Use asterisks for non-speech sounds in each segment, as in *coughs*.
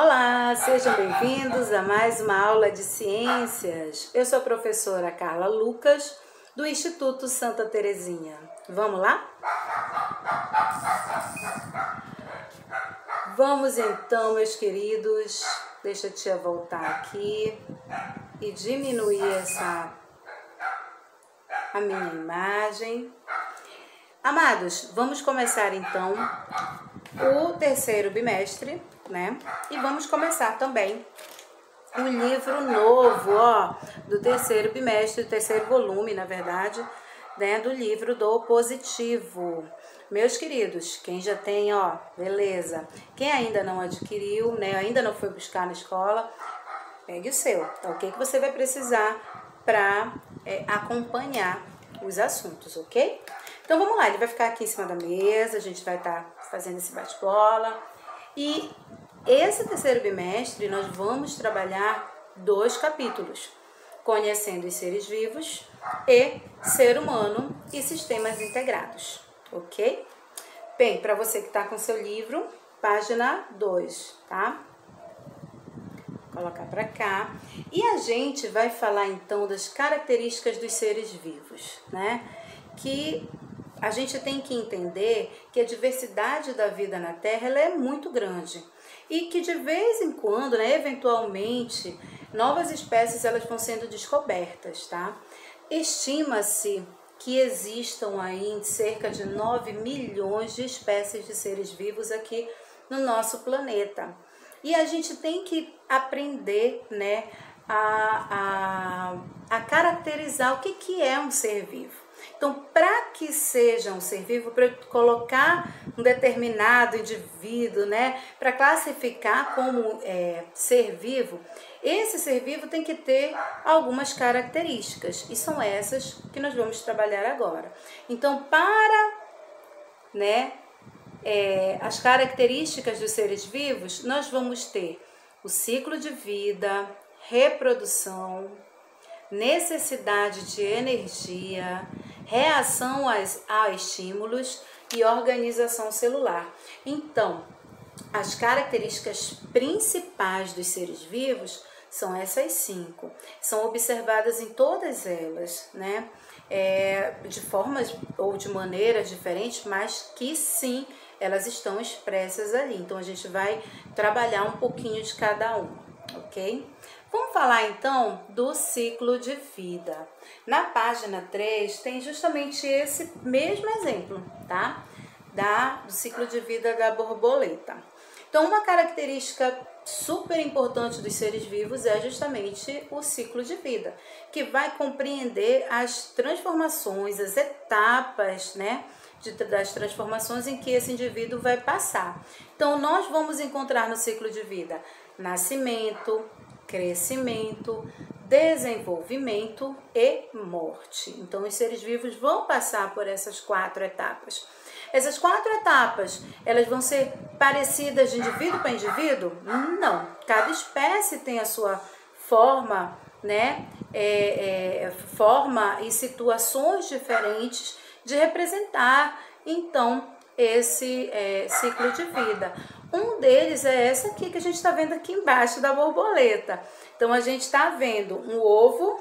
Olá, sejam bem-vindos a mais uma aula de ciências. Eu sou a professora Carla Lucas, do Instituto Santa Terezinha. Vamos lá? Vamos então, meus queridos. Deixa a tia voltar aqui e diminuir essa a minha imagem. Amados, vamos começar então o terceiro bimestre, né? E vamos começar também um livro novo, ó, do terceiro bimestre, do terceiro volume, na verdade, né, do livro do positivo. Meus queridos, quem já tem, ó, beleza. Quem ainda não adquiriu, né, ainda não foi buscar na escola, pegue o seu, tá? O que, que você vai precisar para é, acompanhar os assuntos, ok? Então vamos lá, ele vai ficar aqui em cima da mesa, a gente vai estar tá fazendo esse bate-bola. E esse terceiro bimestre nós vamos trabalhar dois capítulos: Conhecendo os seres vivos e Ser humano e sistemas integrados, ok? Bem, para você que está com seu livro, página 2, tá? Vou colocar para cá. E a gente vai falar então das características dos seres vivos, né? Que a gente tem que entender que a diversidade da vida na Terra ela é muito grande e que de vez em quando, né, eventualmente, novas espécies elas vão sendo descobertas, tá? Estima-se que existam aí cerca de 9 milhões de espécies de seres vivos aqui no nosso planeta. E a gente tem que aprender, né, a, a, a caracterizar o que, que é um ser vivo. Então, para que seja um ser vivo, para colocar um determinado indivíduo, né, para classificar como é, ser vivo, esse ser vivo tem que ter algumas características e são essas que nós vamos trabalhar agora. Então, para né, é, as características dos seres vivos, nós vamos ter o ciclo de vida, reprodução, necessidade de energia, reação às, a estímulos e organização celular. Então, as características principais dos seres vivos são essas cinco. São observadas em todas elas, né? É, de formas ou de maneiras diferentes, mas que sim, elas estão expressas ali. Então a gente vai trabalhar um pouquinho de cada uma, ok? Vamos falar então do ciclo de vida. Na página 3 tem justamente esse mesmo exemplo, tá? Da, do ciclo de vida da borboleta. Então, uma característica super importante dos seres vivos é justamente o ciclo de vida, que vai compreender as transformações, as etapas, né? De, das transformações em que esse indivíduo vai passar. Então, nós vamos encontrar no ciclo de vida nascimento, crescimento, desenvolvimento e morte. Então, os seres vivos vão passar por essas quatro etapas. Essas quatro etapas, elas vão ser parecidas de indivíduo para indivíduo? Não. Cada espécie tem a sua forma, né? É, é, forma e situações diferentes de representar, então, esse é, ciclo de vida. Um deles é essa aqui que a gente está vendo aqui embaixo da borboleta. Então, a gente está vendo um ovo,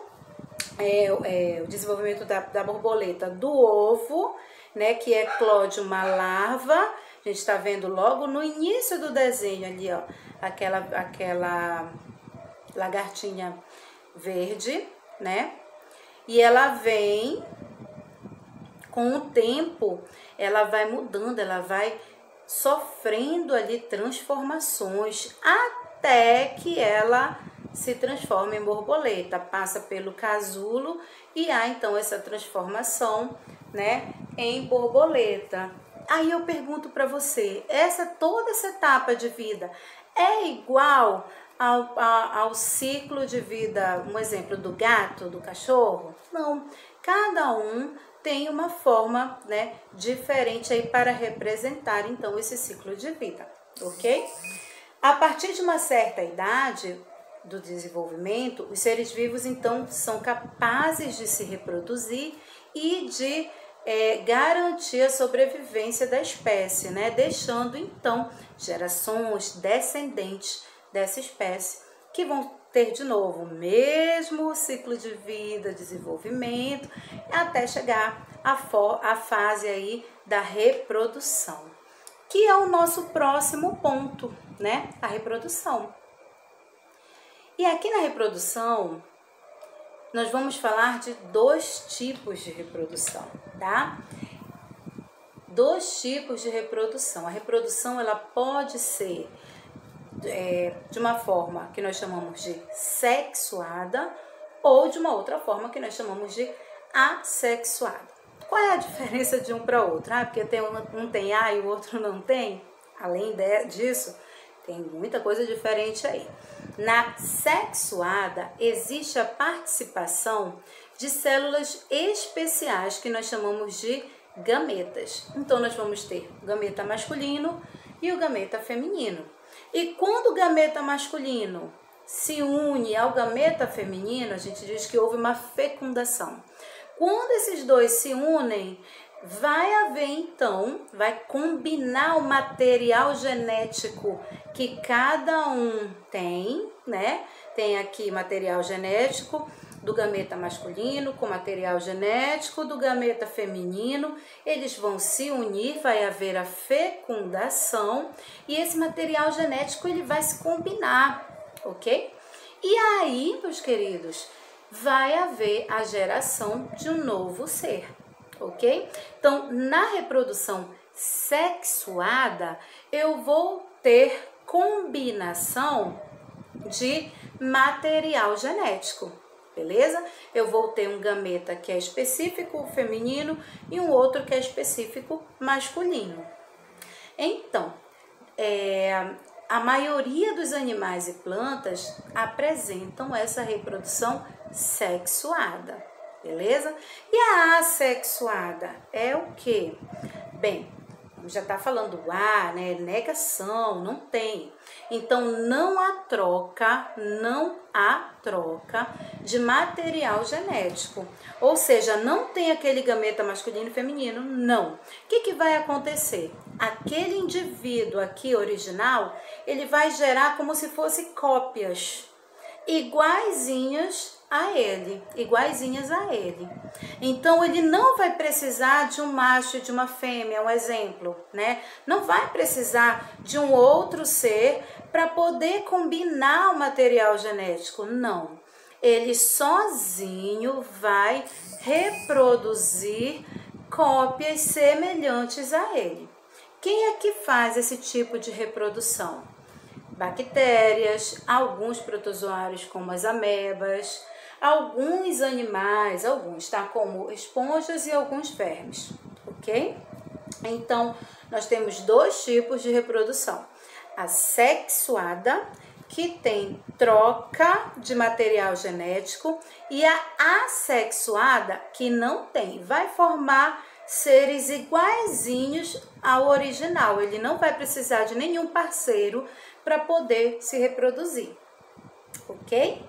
é, é, o desenvolvimento da, da borboleta do ovo, né, que é clode uma larva. A gente está vendo logo no início do desenho ali, ó, aquela, aquela lagartinha verde, né? E ela vem com o tempo, ela vai mudando, ela vai sofrendo ali transformações até que ela se transforma em borboleta, passa pelo casulo e há então essa transformação, né, em borboleta. Aí eu pergunto para você, essa toda essa etapa de vida é igual ao, ao, ao, ciclo de vida, um exemplo do gato, do cachorro? Não, cada um tem uma forma né, diferente aí para representar então esse ciclo de vida, ok? A partir de uma certa idade do desenvolvimento, os seres vivos então são capazes de se reproduzir e de é, garantir a sobrevivência da espécie, né? Deixando então gerações descendentes dessa espécie, que vão ter de novo o mesmo ciclo de vida, desenvolvimento, até chegar à, à fase aí da reprodução, que é o nosso próximo ponto, né? A reprodução. E aqui na reprodução, nós vamos falar de dois tipos de reprodução, tá? Dois tipos de reprodução. A reprodução ela pode ser é, de uma forma que nós chamamos de sexuada ou de uma outra forma que nós chamamos de assexuada. Qual é a diferença de um para outro? Ah, porque tem um, um tem A e o outro *laughs* não tem? Além de, disso, tem muita coisa diferente aí. Na sexuada existe a participação de células especiais que nós chamamos de gametas. Então nós vamos ter o gameta masculino e o gameta feminino. E quando o gameta masculino se une ao gameta feminino, a gente diz que houve uma fecundação. Quando esses dois se unem, vai haver então, vai combinar o material genético que cada um tem, né? Tem aqui material genético do gameta masculino com material genético do gameta feminino, eles vão se unir, vai haver a fecundação e esse material genético ele vai se combinar, ok? E aí, meus queridos, vai haver a geração de um novo ser, ok? Então, na reprodução sexuada, eu vou ter combinação de material genético beleza? Eu vou ter um gameta que é específico feminino e um outro que é específico masculino. Então, é, a maioria dos animais e plantas apresentam essa reprodução sexuada, beleza? E a assexuada é o que? Bem, já está falando ah, né? Negação, não tem. Então não há troca, não há troca de material genético. Ou seja, não tem aquele gameta masculino e feminino, não. O que, que vai acontecer? Aquele indivíduo aqui original, ele vai gerar como se fosse cópias iguaizinhas a ele, iguaizinhas a ele. Então ele não vai precisar de um macho e de uma fêmea, um exemplo, né? Não vai precisar de um outro ser para poder combinar o material genético, não. Ele sozinho vai reproduzir cópias semelhantes a ele. Quem é que faz esse tipo de reprodução? Bactérias, alguns protozoários como as amebas, alguns animais, alguns, tá? Como esponjas e alguns vermes, ok? Então, nós temos dois tipos de reprodução. A sexuada, que tem troca de material genético, e a assexuada, que não tem, vai formar seres iguaizinhos ao original. Ele não vai precisar de nenhum parceiro para poder se reproduzir, ok?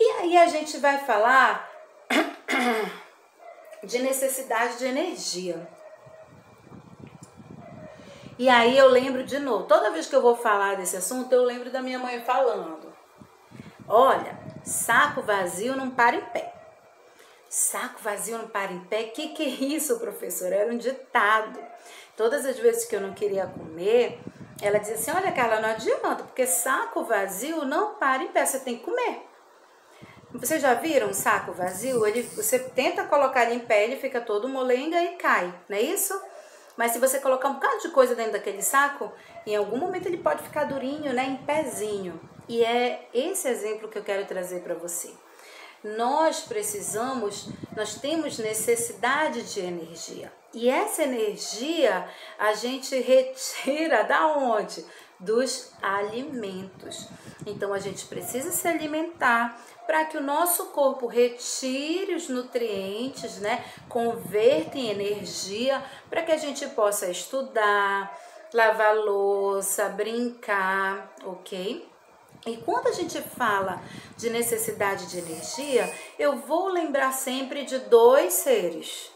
E aí a gente vai falar *coughs* de necessidade de energia. E aí eu lembro de novo, toda vez que eu vou falar desse assunto, eu lembro da minha mãe falando: Olha, saco vazio não para em pé. Saco vazio não para em pé? Que que é isso, professor? Era um ditado. Todas as vezes que eu não queria comer, ela dizia assim: Olha, Carla, não adianta, porque saco vazio não para em pé, você tem que comer. Vocês já viram um saco vazio? Ele, você tenta colocar ele em pé, ele fica todo molenga e cai, não é isso? Mas se você colocar um bocado de coisa dentro daquele saco, em algum momento ele pode ficar durinho, né, em pezinho. E é esse exemplo que eu quero trazer para você. Nós precisamos, nós temos necessidade de energia. E essa energia a gente retira da onde? Dos alimentos. Então a gente precisa se alimentar para que o nosso corpo retire os nutrientes, né? Converta em energia para que a gente possa estudar, lavar louça, brincar, ok? E quando a gente fala de necessidade de energia, eu vou lembrar sempre de dois seres.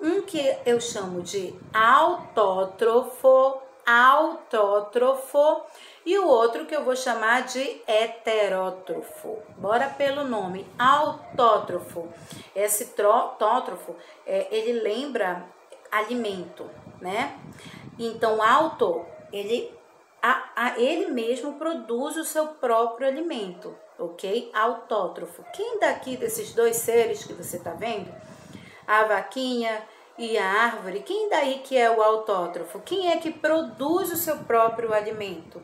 Um que eu chamo de autótrofo, autótrofo e o outro que eu vou chamar de heterótrofo. Bora pelo nome, autótrofo. Esse trótrofo, é, ele lembra alimento, né? Então, auto, ele, a, a, ele mesmo produz o seu próprio alimento, ok? Autótrofo. Quem daqui desses dois seres que você tá vendo, a vaquinha e a árvore, quem daí que é o autótrofo? Quem é que produz o seu próprio alimento?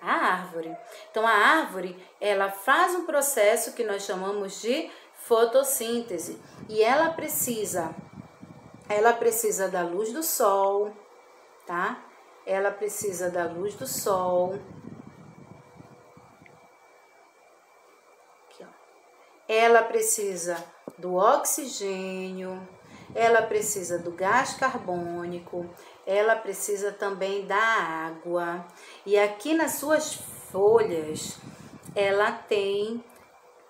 A árvore. Então a árvore, ela faz um processo que nós chamamos de fotossíntese e ela precisa ela precisa da luz do sol, tá? Ela precisa da luz do sol. Ela precisa do oxigênio, ela precisa do gás carbônico, ela precisa também da água. E aqui nas suas folhas, ela tem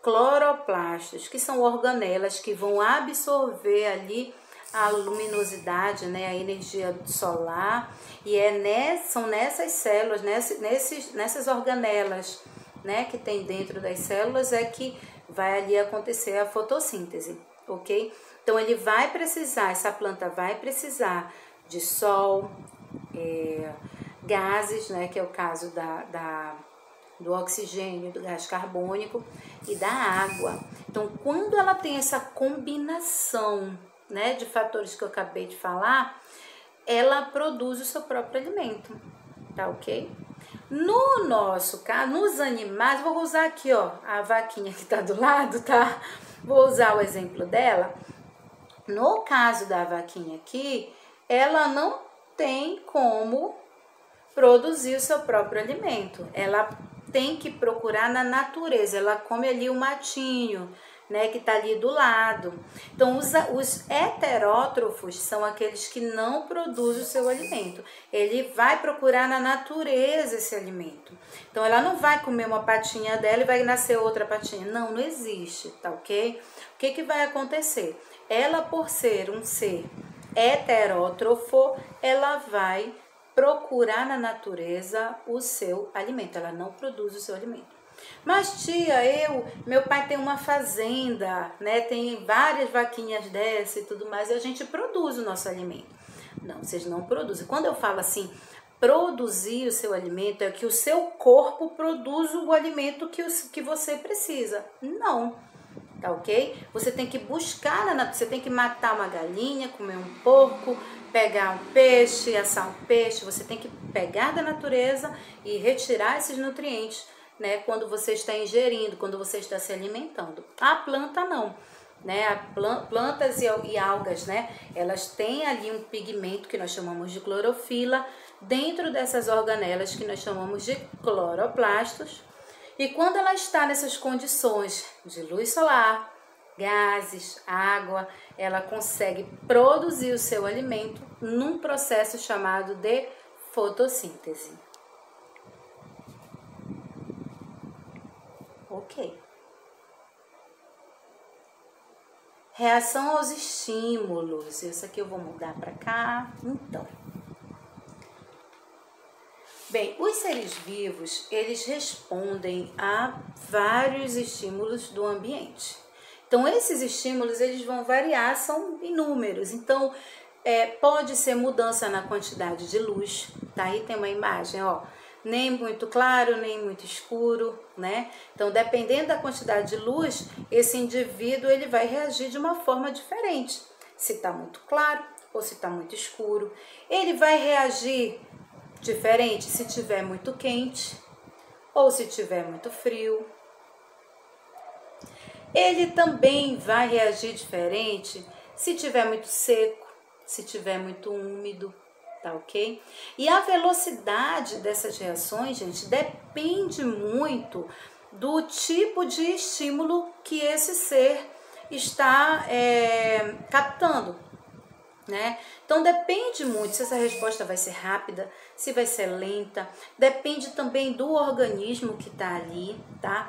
cloroplastos, que são organelas que vão absorver ali a luminosidade, né, a energia solar, e é ness, são nessas células, nesses, nessas organelas, né, que tem dentro das células é que vai ali acontecer a fotossíntese, ok? Então ele vai precisar, essa planta vai precisar de sol, é, gases, né, que é o caso da, da, do oxigênio, do gás carbônico e da água. Então, quando ela tem essa combinação né, de fatores que eu acabei de falar, ela produz o seu próprio alimento, tá ok? No nosso caso, nos animais, vou usar aqui, ó, a vaquinha que tá do lado, tá? Vou usar o exemplo dela. No caso da vaquinha aqui, ela não tem como produzir o seu próprio alimento. Ela tem que procurar na natureza. Ela come ali o matinho, né, que está ali do lado. Então, os, os heterótrofos são aqueles que não produzem o seu alimento. Ele vai procurar na natureza esse alimento. Então, ela não vai comer uma patinha dela e vai nascer outra patinha. Não, não existe, tá ok? O que, que vai acontecer? Ela, por ser um ser heterótrofo, ela vai procurar na natureza o seu alimento. Ela não produz o seu alimento. Mas tia, eu, meu pai tem uma fazenda, né? Tem várias vaquinhas dessa e tudo mais, e a gente produz o nosso alimento. Não, vocês não produzem. Quando eu falo assim, produzir o seu alimento é que o seu corpo produz o alimento que, os, que você precisa. Não. Tá ok? Você tem que buscar na você tem que matar uma galinha, comer um porco, pegar um peixe, assar um peixe. Você tem que pegar da natureza e retirar esses nutrientes né, quando você está ingerindo, quando você está se alimentando. A planta não, né? Plantas e algas, né, elas têm ali um pigmento que nós chamamos de clorofila dentro dessas organelas que nós chamamos de cloroplastos. E quando ela está nessas condições de luz solar, gases, água, ela consegue produzir o seu alimento num processo chamado de fotossíntese. Ok. Reação aos estímulos. Isso aqui eu vou mudar para cá. Então. Bem, os seres vivos, eles respondem a vários estímulos do ambiente. Então, esses estímulos, eles vão variar, são inúmeros. Então, é, pode ser mudança na quantidade de luz, tá? Aí tem uma imagem, ó nem muito claro, nem muito escuro, né? Então, dependendo da quantidade de luz, esse indivíduo ele vai reagir de uma forma diferente. Se está muito claro ou se está muito escuro, ele vai reagir diferente se tiver muito quente ou se tiver muito frio. Ele também vai reagir diferente se tiver muito seco, se tiver muito úmido tá ok? E a velocidade dessas reações, gente, depende muito do tipo de estímulo que esse ser está é, captando, né? Então depende muito se essa resposta vai ser rápida, se vai ser lenta, depende também do organismo que está ali, tá?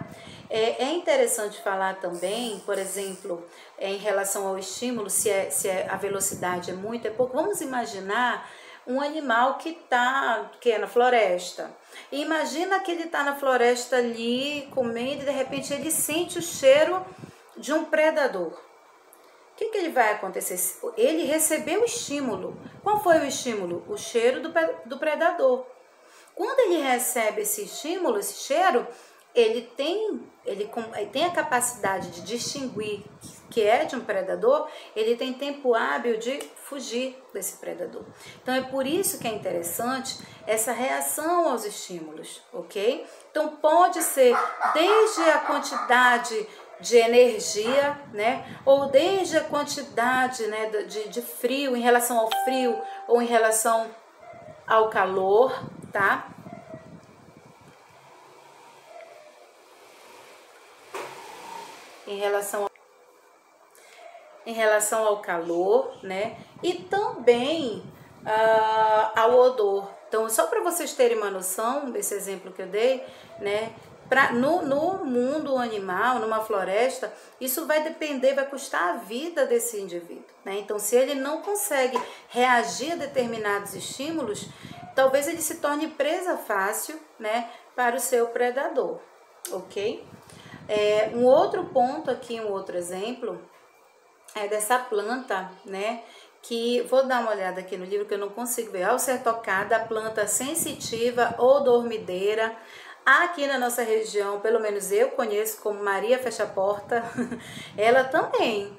É, é, interessante falar também, por exemplo, em relação ao estímulo, se, é, se é, a velocidade é muito, é pouco. Vamos imaginar um animal que tá, que é na floresta. E imagina que ele está na floresta ali comendo e de repente ele sente o cheiro de um predador. O que, que ele vai acontecer? Ele recebeu o estímulo. Qual foi o estímulo? O cheiro do, do predador. Quando ele recebe esse estímulo, esse cheiro, ele tem, ele, ele tem a capacidade de distinguir que é de um predador, ele tem tempo hábil de fugir desse predador. Então é por isso que é interessante essa reação aos estímulos, ok? Então pode ser desde a quantidade de energia, né? Ou desde a quantidade né, de, de frio em relação ao frio ou em relação ao calor, tá? Em relação em relação ao calor, né? E também uh, ao odor. Então, só para vocês terem uma noção desse exemplo que eu dei, né? Pra, no, no mundo animal, numa floresta, isso vai depender, vai custar a vida desse indivíduo. Né? Então, se ele não consegue reagir a determinados estímulos, talvez ele se torne presa fácil né, para o seu predador, ok? É, um outro ponto aqui, um outro exemplo, é dessa planta, né? Que vou dar uma olhada aqui no livro que eu não consigo ver. Ao ser tocada, a planta sensitiva ou dormideira. Aqui na nossa região, pelo menos eu conheço como Maria Fecha Porta, *laughs* ela também.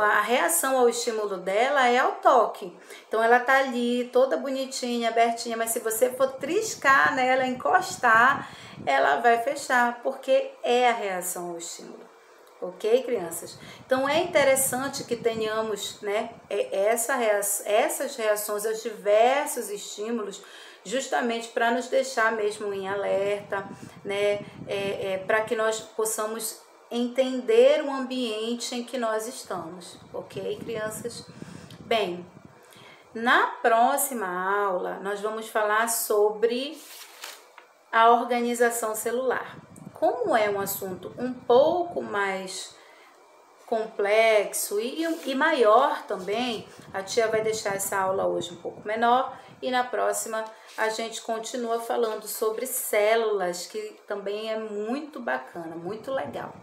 A reação ao estímulo dela é ao toque. Então ela tá ali toda bonitinha, abertinha, mas se você for triscar nela, encostar, ela vai fechar, porque é a reação ao estímulo ok, crianças? Então é interessante que tenhamos né, essa essas reações aos diversos estímulos, justamente para nos deixar mesmo em alerta, né, é, é, para que nós possamos entender o ambiente em que nós estamos, ok, crianças? Bem, na próxima aula nós vamos falar sobre a organização celular como é um assunto um pouco mais complexo e, e maior também, a tia vai deixar essa aula hoje um pouco menor e na próxima a gente continua falando sobre células, que também é muito bacana, muito legal.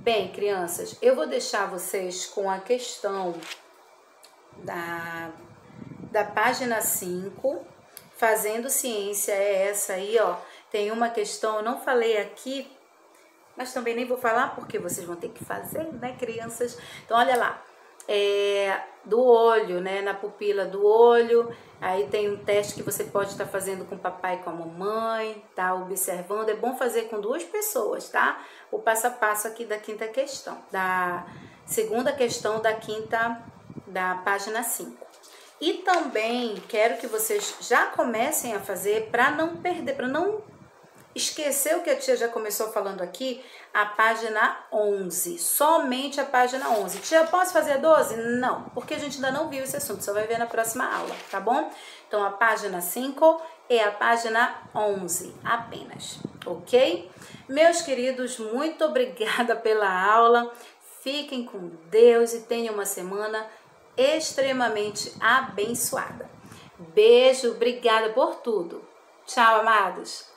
Bem, crianças, eu vou deixar vocês com a questão da, da página 5, fazendo ciência, é essa aí, ó tem uma questão, eu não falei aqui, mas também nem vou falar porque vocês vão ter que fazer, né, crianças? Então, olha lá, é, do olho, né, na pupila do olho. Aí tem um teste que você pode estar fazendo com o papai e com a mamãe, tá? Observando. É bom fazer com duas pessoas, tá? O passo a passo aqui da quinta questão, da segunda questão da quinta, da página 5. E também quero que vocês já comecem a fazer para não perder, para não Esqueceu que a tia já começou falando aqui? A página 11, somente a página 11. Tia, posso fazer 12? Não, porque a gente ainda não viu esse assunto, só vai ver na próxima aula, tá bom? Então, a página 5 é a página 11 apenas, ok? Meus queridos, muito obrigada pela aula. Fiquem com Deus e tenham uma semana extremamente abençoada. Beijo, obrigada por tudo. Tchau, amados.